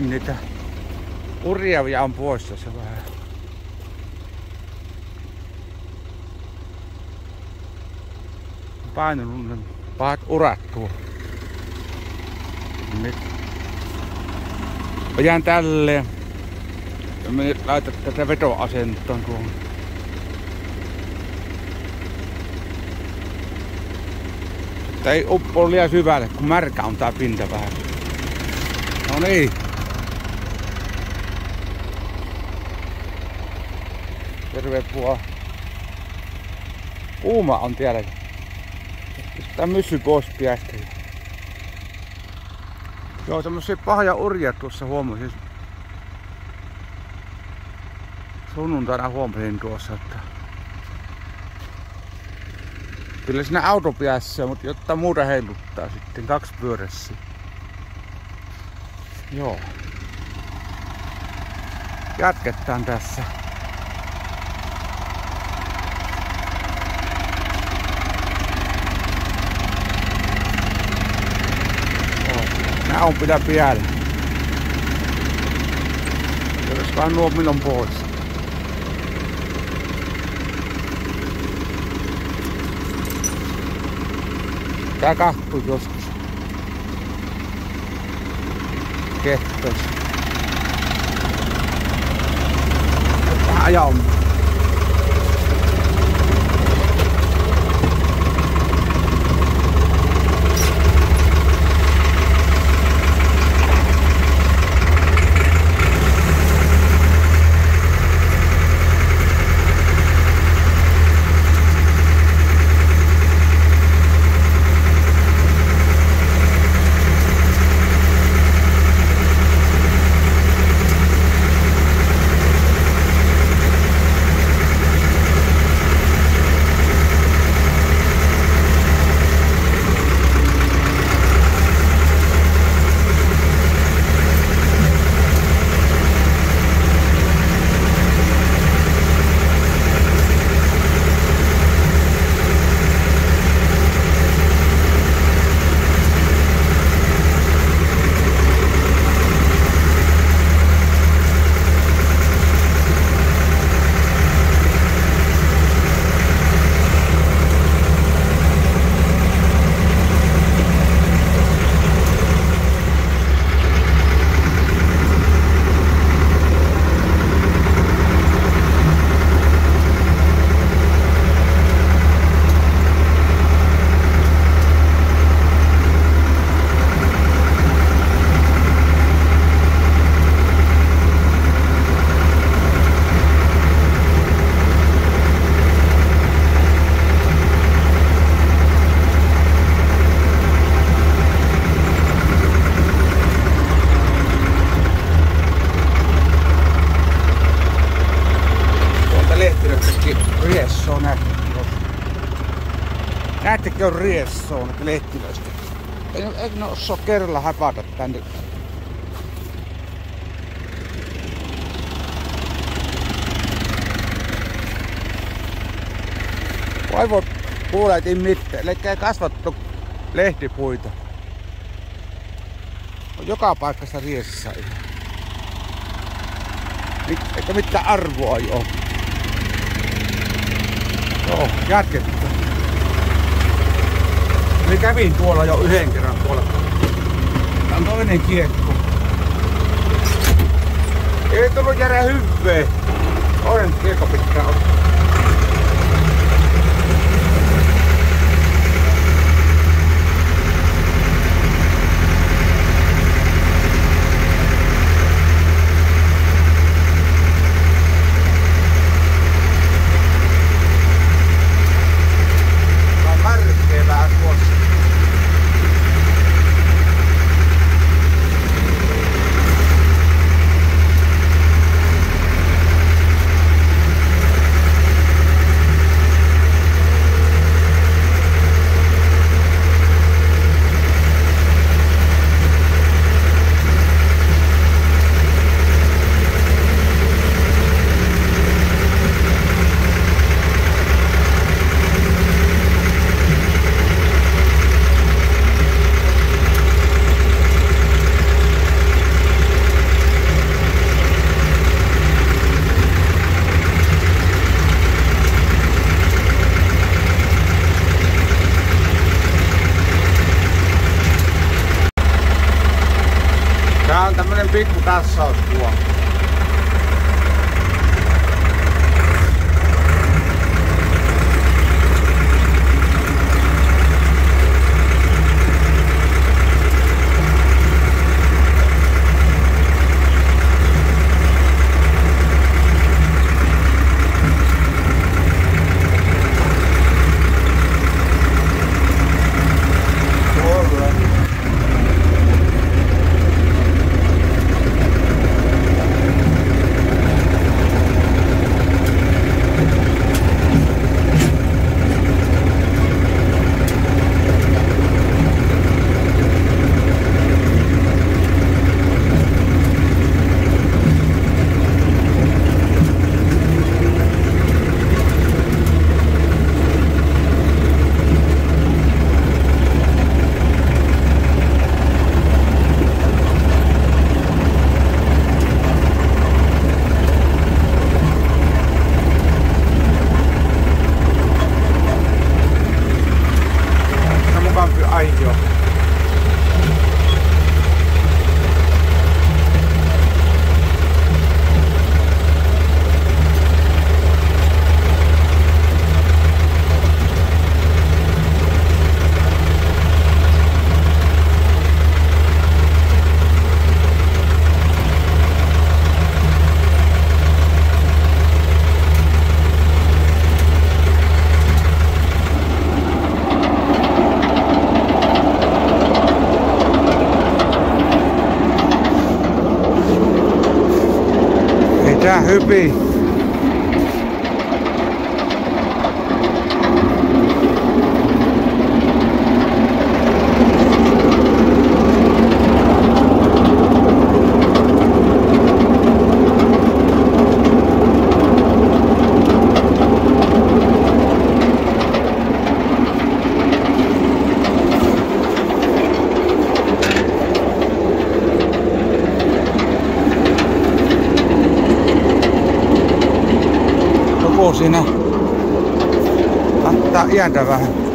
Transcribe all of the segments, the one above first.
Niin niitä urjavia on poissa se vähän. Painunut ne pahat urat tuo. Nyt. Jään tälleen. Ja me laitan tätä vetoasentoon tuohon. Että ei uppo liian syvälle, kun märkä on tää pinta vähän. No niin. Terve puhua. Kuuma on tiellä. Pistää myssy pois piästä. Joo, semmosia pahoja urjia tuossa huomasin. Sunnuntaina huomasin tuossa, että Kyllä siinä auto päässä, mutta jotta muuta heiluttaa sitten kaksi pyörässä. Joo. Jatketaan tässä. A um det bjerget. Det er bare poros, mellem bordet. Така, пойдёшь. Oké, dus. Ah. Näettekö on riessoo näitä Lehtilöistä? Ei, ei ne osaa kerralla häpätä tänne. Vaivot puuleitin mitään, eli ei kasvattu lehtipuita. On joka paikassa riessä ihan. Eikä mitään arvoa ei oo. Joo, jatketaan. Eli kävin tuolla jo yhden kerran tuolla. Tää on toinen kiekko. Ei tullut järä hyvää. Toinen kiekko pitää ottaa. Tää on märkeä vähän tuossa. On tämmönen Ei siinä ottaa iäntä. Vähän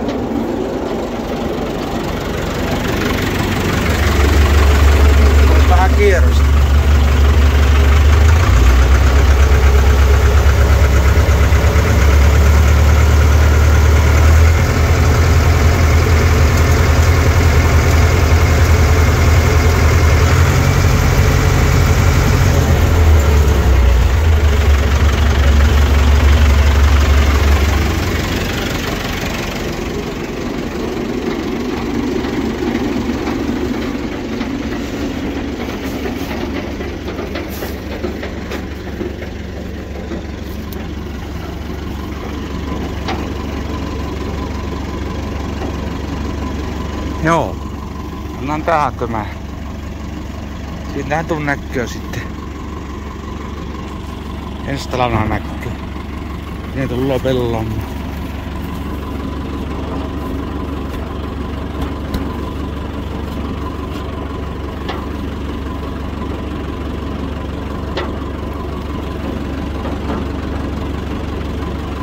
Joo. Annan tähän tämä. Siinähän tuon näkyy sitten. Ensi talvena näkyy. Ne tullaan pellon.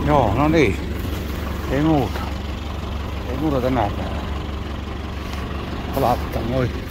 Joo, no niin. Ei muuta. Ei muuta tänä päivänä. Vattanoy.